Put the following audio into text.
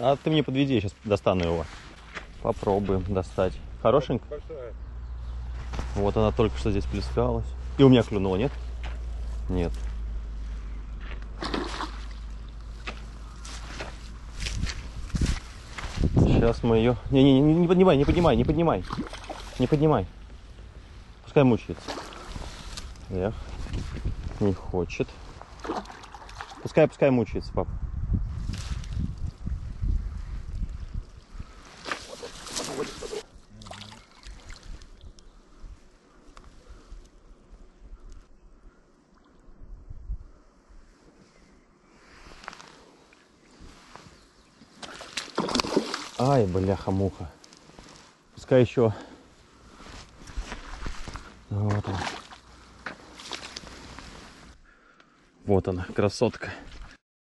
А ты мне подведи, я сейчас достану его. Попробуем достать. Хорошенько? Большая. Вот она только что здесь плескалась. И у меня клюнула, нет? Нет. Сейчас мы ее... Не-не-не, не поднимай, не поднимай, не поднимай. Не поднимай. Пускай мучается. Эх, не хочет. Пускай, пускай мучается, пап. Ай, бляха-муха. Пускай еще. Вот она. Вот она, красотка.